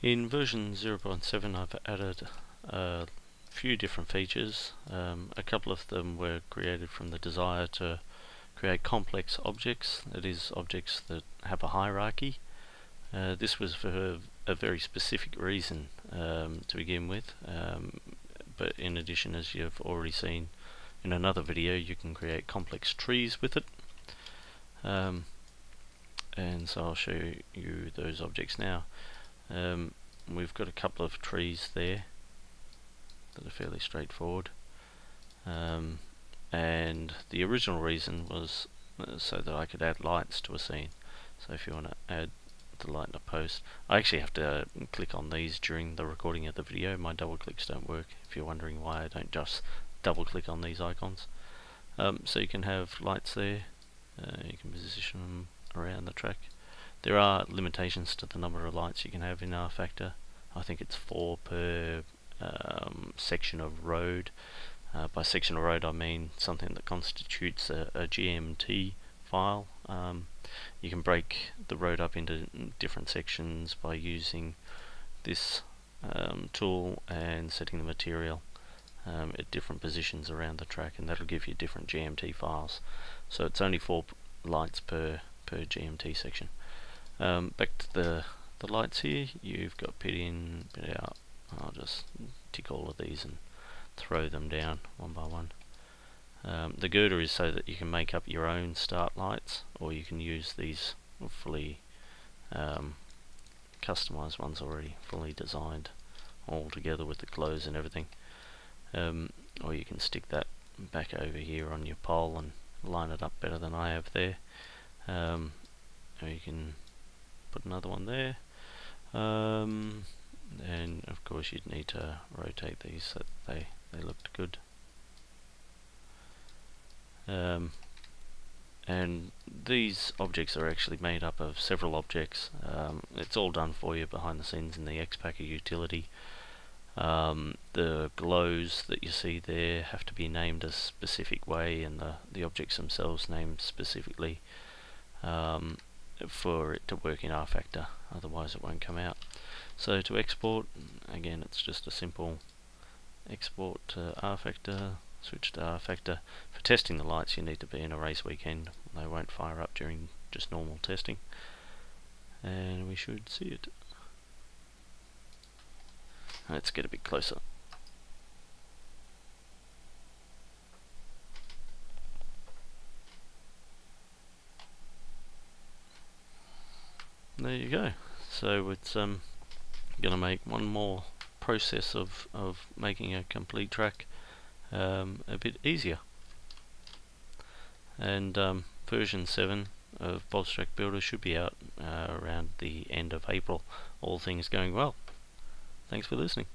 In version 0.7 I've added a few different features. Um, a couple of them were created from the desire to create complex objects, that is objects that have a hierarchy. Uh, this was for a very specific reason um, to begin with, um, but in addition as you've already seen in another video you can create complex trees with it. Um, and so I'll show you those objects now. Um, we've got a couple of trees there that are fairly straightforward. Um, and the original reason was uh, so that I could add lights to a scene. So if you want to add the light in a post, I actually have to uh, click on these during the recording of the video. My double clicks don't work if you're wondering why I don't just double click on these icons. Um, so you can have lights there, uh, you can position them around the track. There are limitations to the number of lights you can have in rFactor. I think it's four per um, section of road. Uh, by section of road I mean something that constitutes a, a GMT file. Um, you can break the road up into different sections by using this um, tool and setting the material um, at different positions around the track and that'll give you different GMT files. So it's only four lights per per GMT section. Um, back to the the lights here, you've got pit in, pit out. I'll just tick all of these and throw them down one by one. Um, the girder is so that you can make up your own start lights, or you can use these fully um, customized ones already, fully designed, all together with the glows and everything. Um, or you can stick that back over here on your pole and line it up better than I have there. Um, or you can put another one there. Um, and of course you'd need to rotate these so they, they looked good. Um, and these objects are actually made up of several objects. Um, it's all done for you behind the scenes in the XPacker utility. Um, the glows that you see there have to be named a specific way and the, the objects themselves named specifically um, for it to work in rFactor, otherwise it won't come out. So to export, again it's just a simple export to rFactor, switch to rFactor. For testing the lights you need to be in a race weekend, they won't fire up during just normal testing. And we should see it. Let's get a bit closer. There you go. So it's um, going to make one more process of, of making a complete track um, a bit easier. And um, version 7 of Bob's Track Builder should be out uh, around the end of April, all things going well. Thanks for listening.